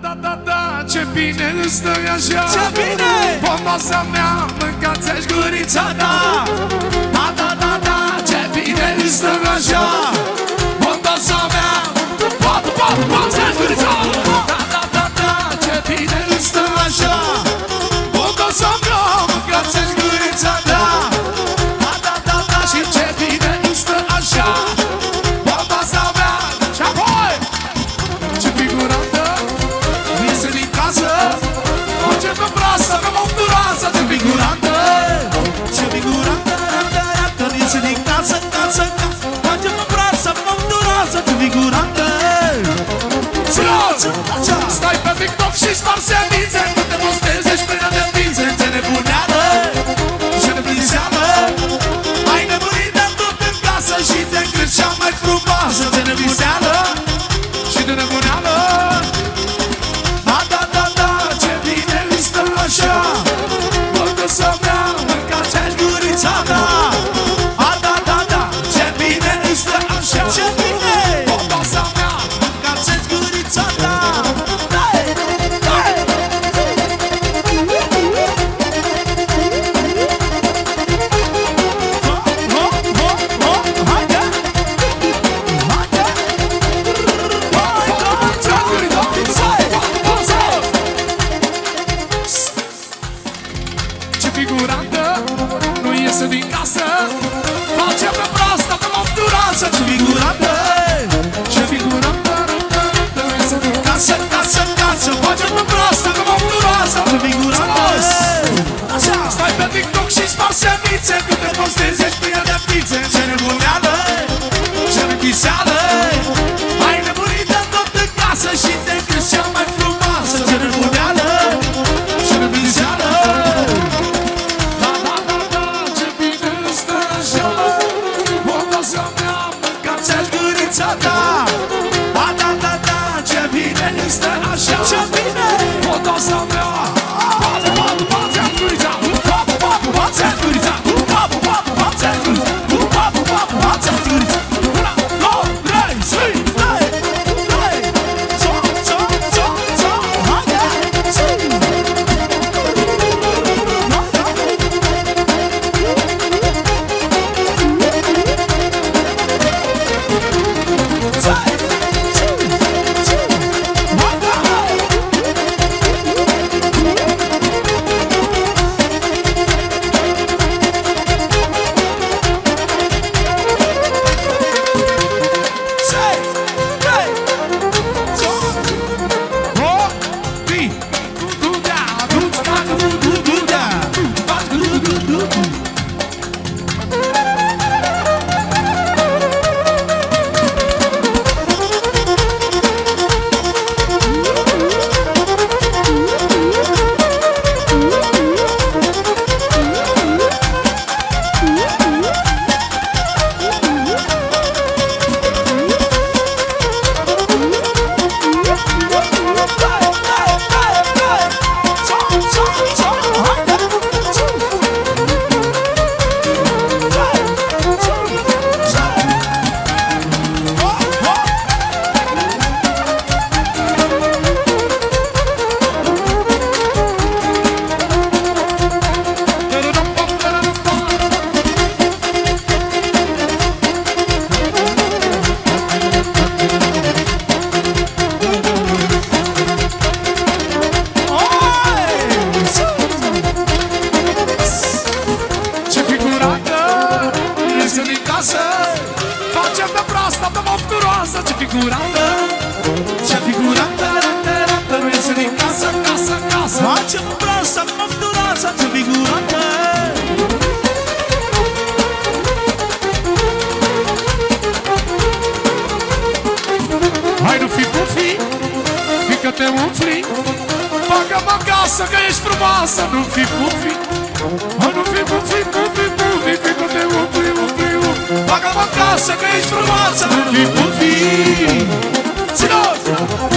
da, da, da, ce bine stă așa Ce bine! Pomoasa mea, mâncați-aș gurița ta. Da, da, da, da, ce bine stă așa Pomoasa mea listening Quizá frumoasă. Facem de proastă, de mofturoasă. Ce figurată, ce figurată Nu iese din casă, casă, casă. Facem de proastă, de mofturoasă. Ce figurată Hai nu fi bufi, fică te umfli. Bagă-mă acasă că ești frumoasă. Nu fi bufi, nu fi bufi, bufi Paga-mă acasă că ești frumoasă Ar fi, fi. Ține-o!